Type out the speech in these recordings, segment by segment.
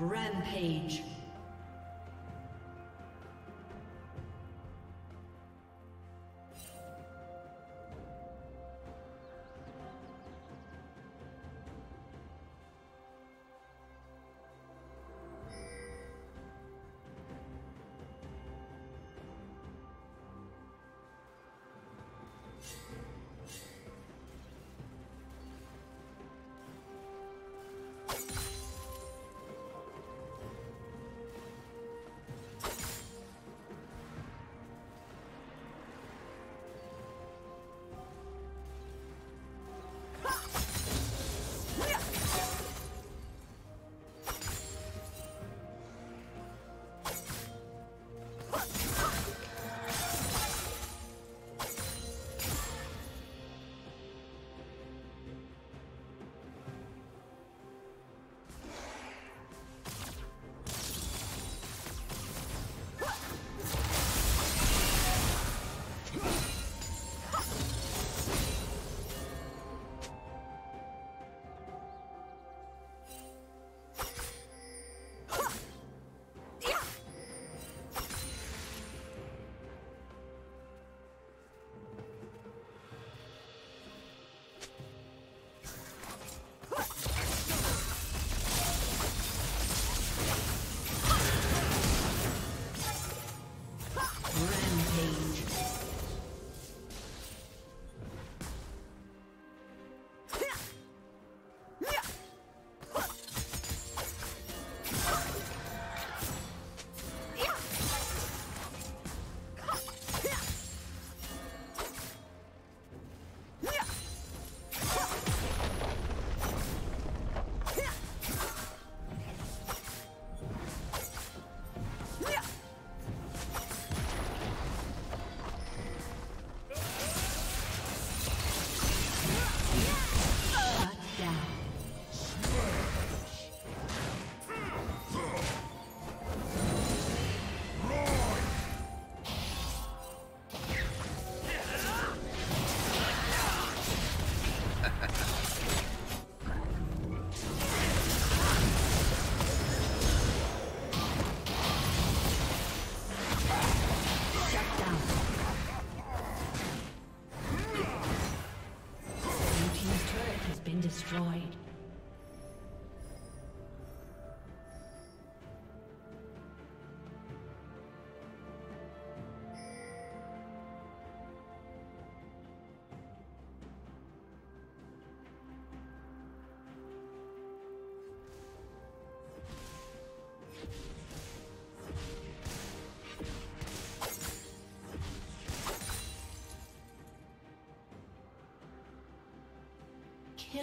Rampage.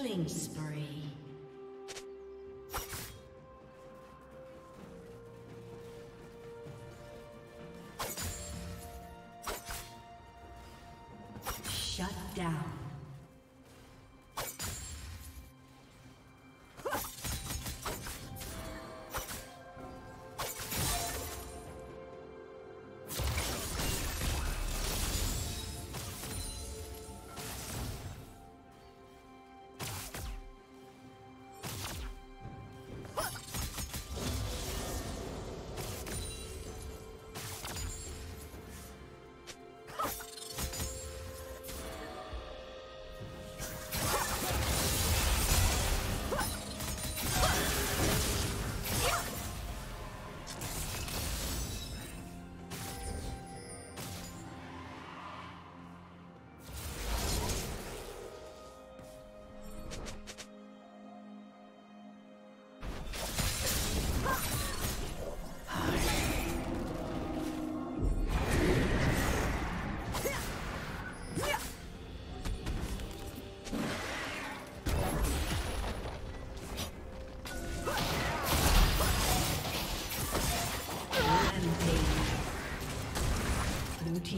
Killing spree.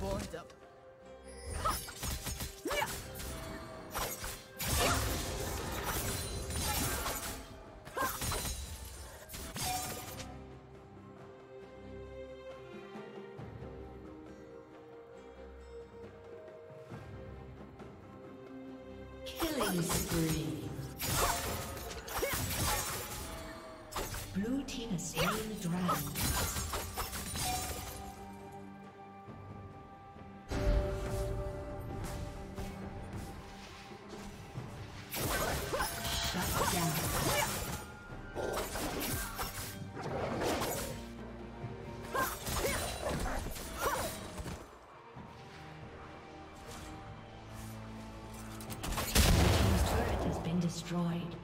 Bored up. Destroyed.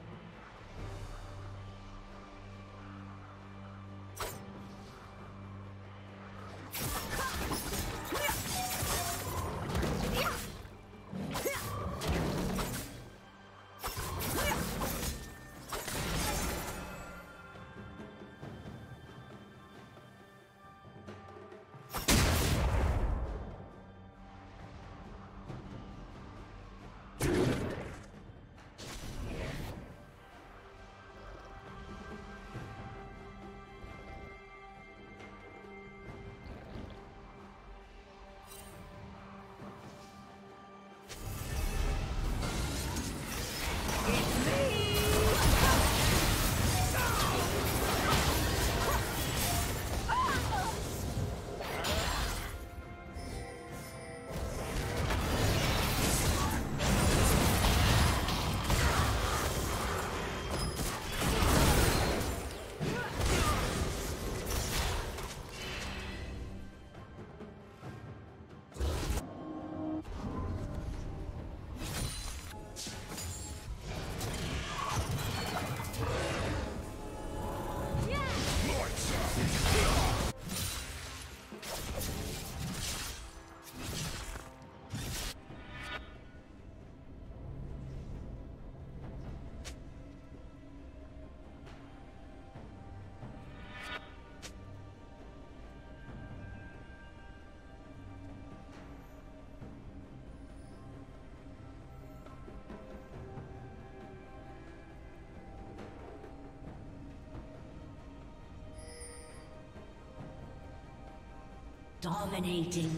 Dominating.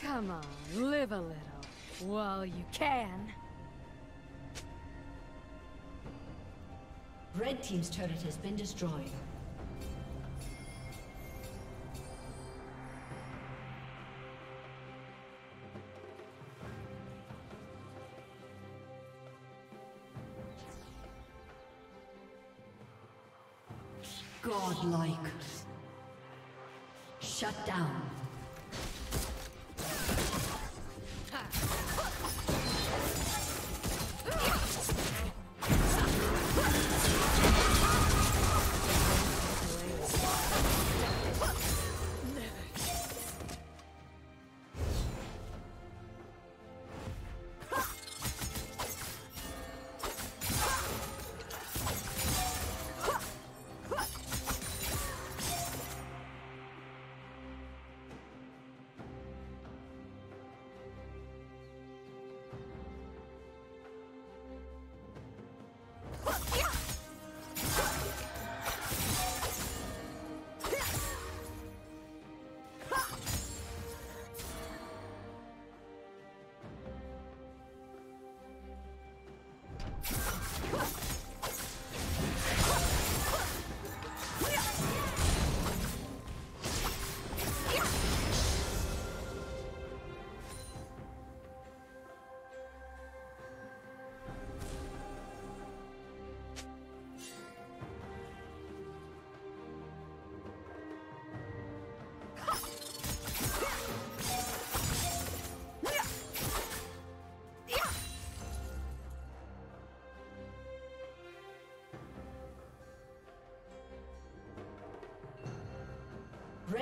Come on, live a little while you can. Red team's turret has been destroyed.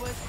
Was